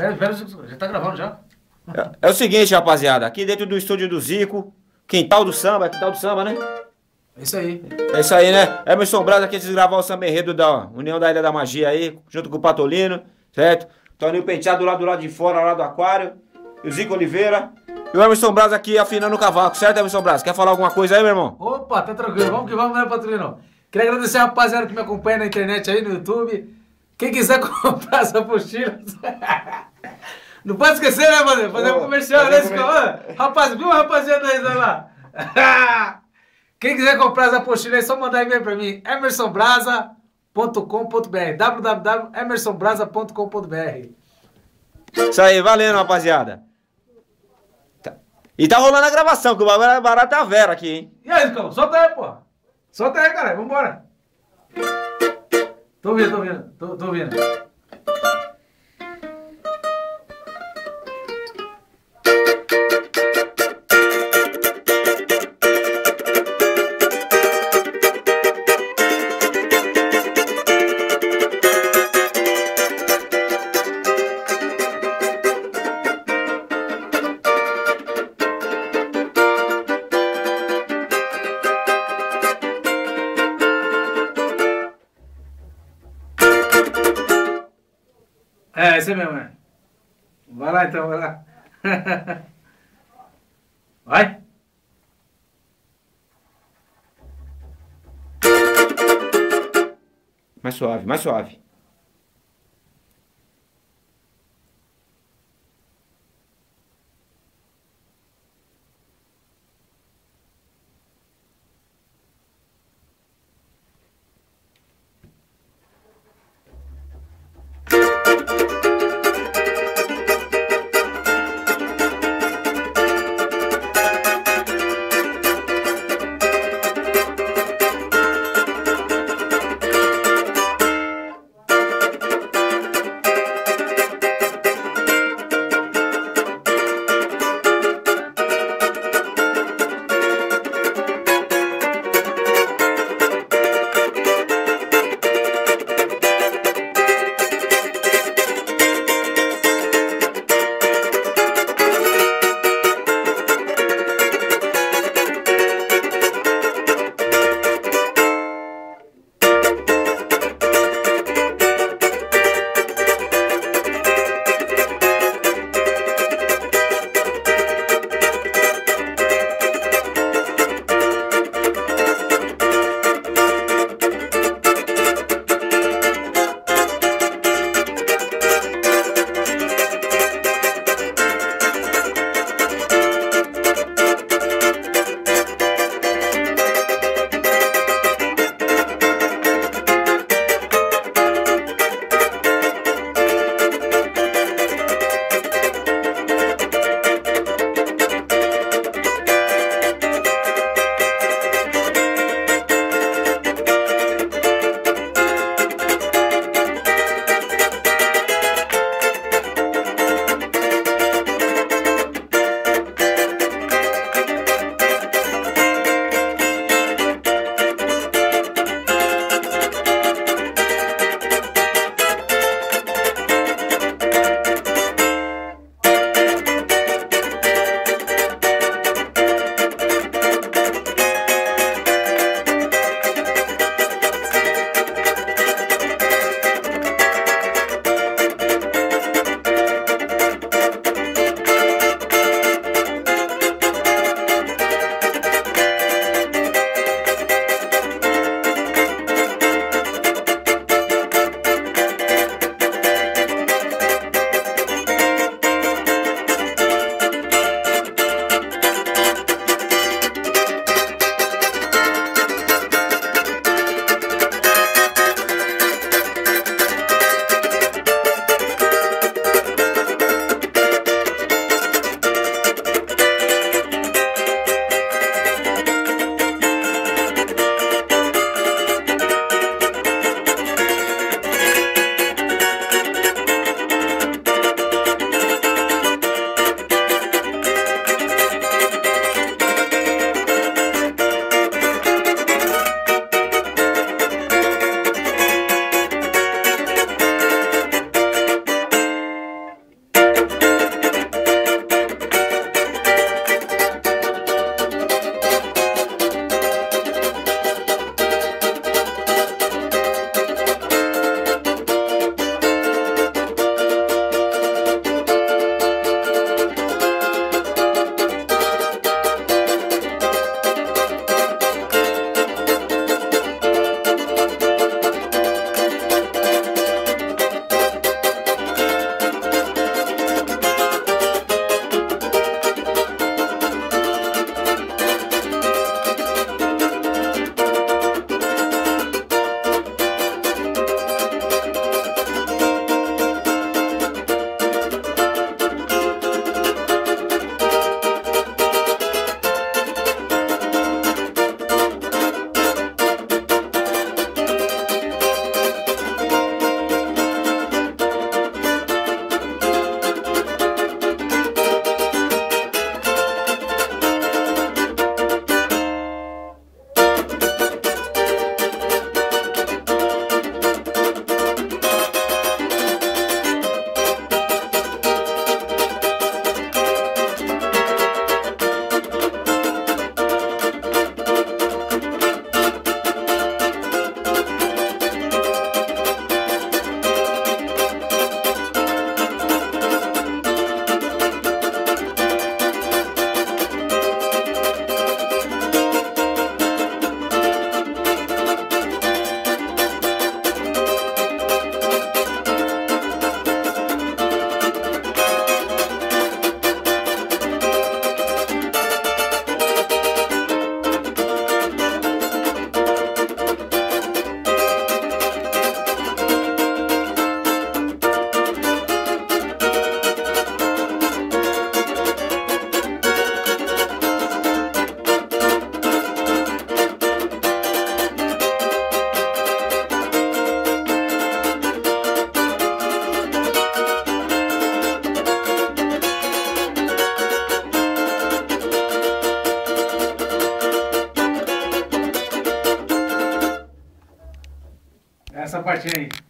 Pera, pera, já tá gravando já. É, é o seguinte, rapaziada. Aqui dentro do estúdio do Zico, quintal do samba, quintal do samba, né? É isso aí. É isso aí, né? Emerson Braz aqui de gravar o samba enredo da União da Ilha da Magia aí, junto com o Patolino, certo? Toninho Penteado lá do lado de fora, lá do aquário. E o Zico Oliveira. E o Emerson Braz aqui afinando o cavaco, certo, Emerson Braz? Quer falar alguma coisa aí, meu irmão? Opa, tá tranquilo. Vamos que vamos, né, Patolino? Queria agradecer a rapaziada que me acompanha na internet aí, no YouTube. Quem quiser comprar essa apostila. Não pode esquecer, né, mano? Fazer um comercial, né? Rapaz, viu, rapaziada aí lá? Quem quiser comprar essa apostila é só mandar e-mail pra mim. emersonbrasa.com.br www.emersonbrasa.com.br Isso aí, valendo, rapaziada. Tá. E tá rolando a gravação, que o bagulho é barato a Vera aqui, hein? E aí, Cão? Solta aí, pô. Solta aí, cara. Vambora. Tô ouvindo, tô ouvindo. Tô, tô ouvindo. É, esse mesmo, é. Vai lá então, vai lá. Vai. Mais suave, mais suave. Essa parte aí.